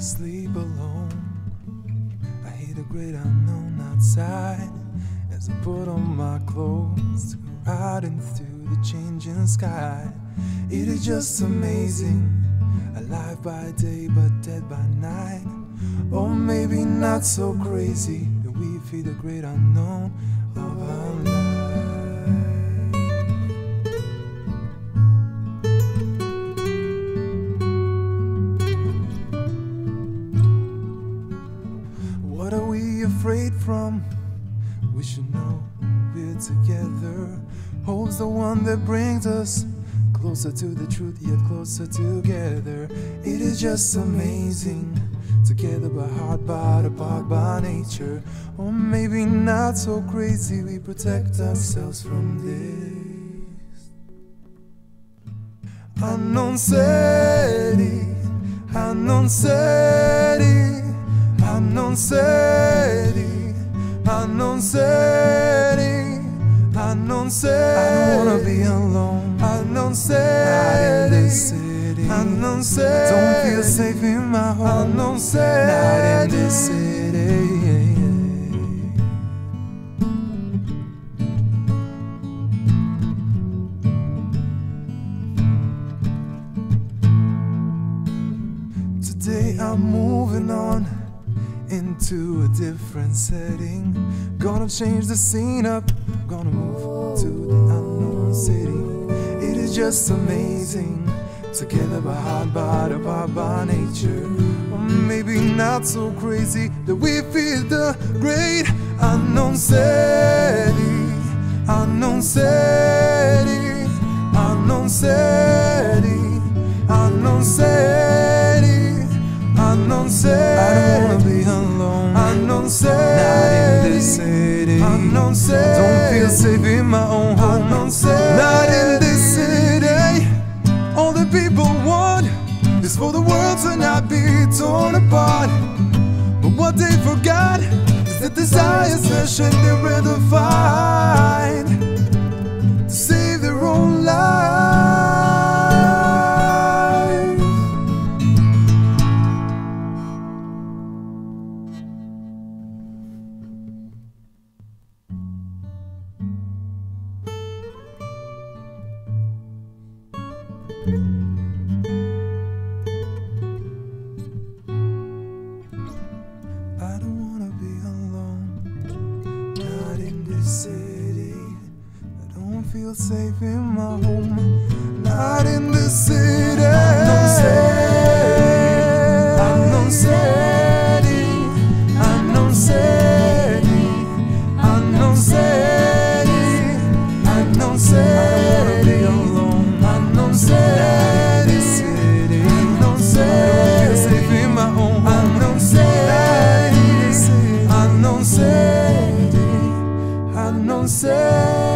sleep alone. I hear the great unknown outside as I put on my clothes to go out into the changing sky. It is just amazing, alive by day but dead by night. Or maybe not so crazy that we feel the great unknown of our life. Afraid from? We should know we're together. Hope's the one that brings us closer to the truth, yet closer together. It is just amazing. Together by heart, but apart by nature. Or maybe not so crazy, we protect ourselves from this. Unknown city, unknown city, unknown city, unknown city, unknown city. I don't wanna be alone. Unknown city, not in this city. City, don't feel safe in my home. Unknown city, not in this city. Today I'm moving on into a different setting. Gonna change the scene up, gonna move to the unknown city. It is just amazing. Together by heart, but apart by nature. Or maybe not so crazy that we feel the great unknown city. Unknown city. Unknown city. Unknown city. Unknown city. I don't wanna be. Unknown city. Not in this city. Unknown city. Don't feel safe in my own home. Unknown city. Not in this city. All the people want is for the world to not be torn apart. But what they forgot is that desires that should be redefined I don't wanna be alone, not in city. I don't feel safe in my home, not in this city. Unknown city, unknown city, unknown city, city, unknown city. Safe in my own home. Unknown city, unknown city, unknown city.